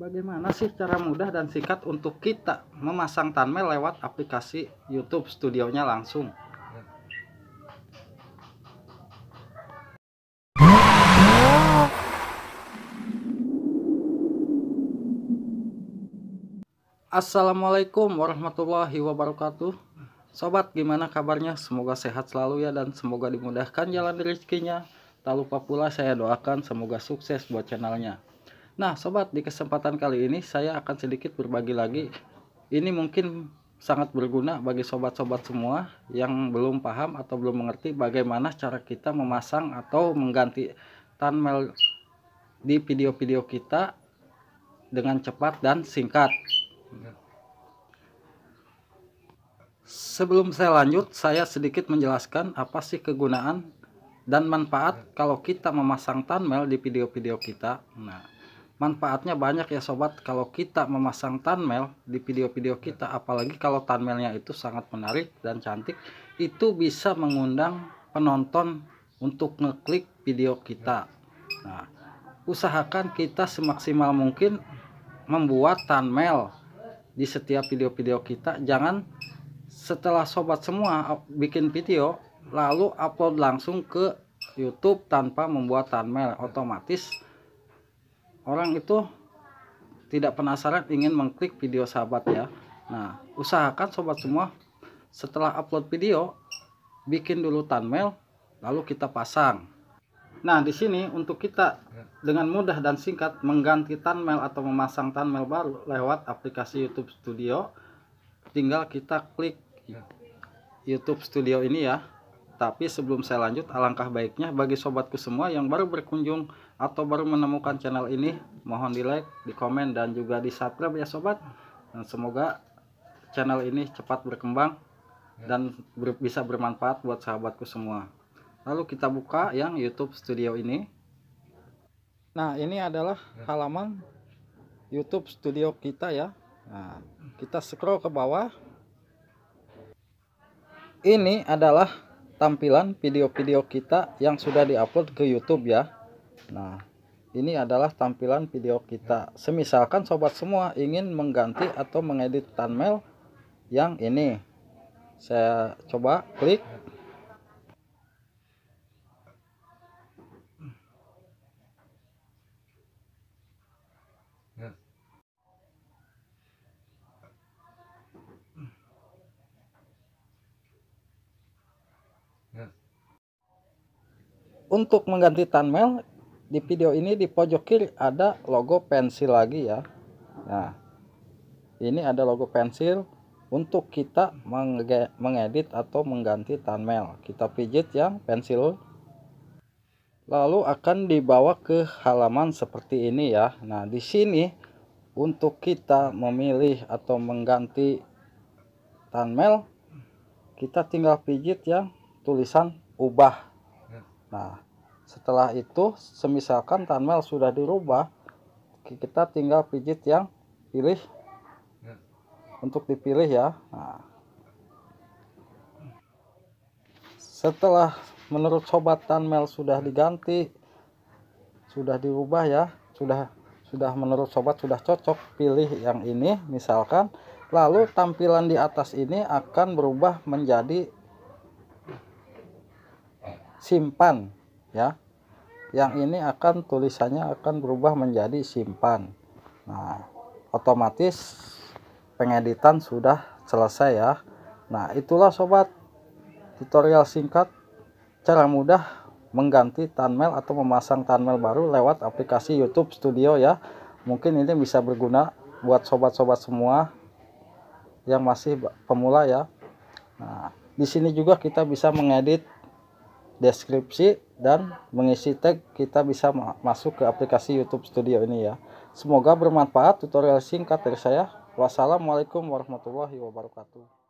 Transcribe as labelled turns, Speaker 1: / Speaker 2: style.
Speaker 1: Bagaimana sih cara mudah dan singkat untuk kita memasang thumbnail lewat aplikasi YouTube studionya langsung? Assalamualaikum warahmatullahi wabarakatuh. Sobat gimana kabarnya? Semoga sehat selalu ya dan semoga dimudahkan jalan rezekinya. Tak lupa pula saya doakan semoga sukses buat channelnya Nah sobat di kesempatan kali ini saya akan sedikit berbagi lagi Ini mungkin sangat berguna bagi sobat-sobat semua yang belum paham atau belum mengerti bagaimana cara kita memasang atau mengganti thumbnail di video-video kita dengan cepat dan singkat Sebelum saya lanjut, saya sedikit menjelaskan apa sih kegunaan dan manfaat kalau kita memasang thumbnail di video-video kita. Nah, manfaatnya banyak ya sobat kalau kita memasang thumbnail di video-video kita, apalagi kalau thumbnailnya itu sangat menarik dan cantik, itu bisa mengundang penonton untuk ngeklik video kita. Nah, usahakan kita semaksimal mungkin membuat thumbnail di setiap video-video kita. Jangan setelah sobat semua bikin video lalu upload langsung ke YouTube tanpa membuat thumbnail otomatis orang itu tidak penasaran ingin mengklik video sahabat ya nah usahakan sobat semua setelah upload video bikin dulu thumbnail lalu kita pasang nah di sini untuk kita dengan mudah dan singkat mengganti thumbnail atau memasang thumbnail baru lewat aplikasi YouTube Studio tinggal kita klik YouTube Studio ini ya. Tapi sebelum saya lanjut, alangkah baiknya bagi sobatku semua yang baru berkunjung atau baru menemukan channel ini, mohon di like, di komen, dan juga di subscribe ya sobat. Dan semoga channel ini cepat berkembang dan ber bisa bermanfaat buat sahabatku semua. Lalu kita buka yang YouTube Studio ini. Nah ini adalah halaman YouTube Studio kita ya. Nah, kita scroll ke bawah ini adalah tampilan video-video kita yang sudah diupload ke YouTube ya. Nah ini adalah tampilan video kita. Semisalkan sobat semua ingin mengganti atau mengedit thumbnail yang ini. Saya coba klik untuk mengganti thumbnail di video ini di pojok kiri ada logo pensil lagi ya. Nah ini ada logo pensil untuk kita mengedit atau mengganti thumbnail. Kita pijit yang pensil. Lalu akan dibawa ke halaman seperti ini ya. Nah di sini untuk kita memilih atau mengganti thumbnail kita tinggal pijit yang tulisan ubah Nah, setelah itu semisalkan thumbnail sudah dirubah, kita tinggal pijit yang pilih ya. untuk dipilih ya. Nah, setelah menurut sobat thumbnail sudah diganti, sudah dirubah ya, sudah sudah menurut sobat sudah cocok pilih yang ini misalkan lalu tampilan di atas ini akan berubah menjadi simpan ya. Yang ini akan tulisannya akan berubah menjadi simpan. Nah otomatis pengeditan sudah selesai ya. Nah itulah sobat. Tutorial singkat cara mudah mengganti thumbnail atau memasang thumbnail baru lewat aplikasi YouTube Studio ya. Mungkin ini bisa berguna buat sobat-sobat semua yang masih pemula ya. Nah di sini juga kita bisa mengedit deskripsi dan mengisi tag kita bisa masuk ke aplikasi YouTube Studio ini ya. Semoga bermanfaat tutorial singkat dari saya. Wassalamualaikum warahmatullahi wabarakatuh.